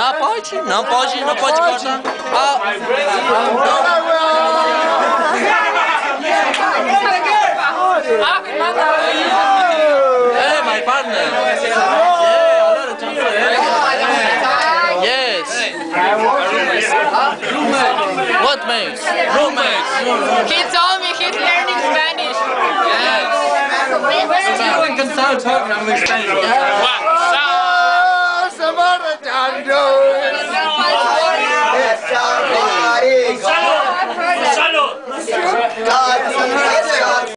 não pode? Não pode, não pode cortar. Ah, é, my partner. Yeah, a lot of people. Yeah. Yes. What makes? Roommates. He told me he's learning Spanish. You can start talking, I'm Spanish.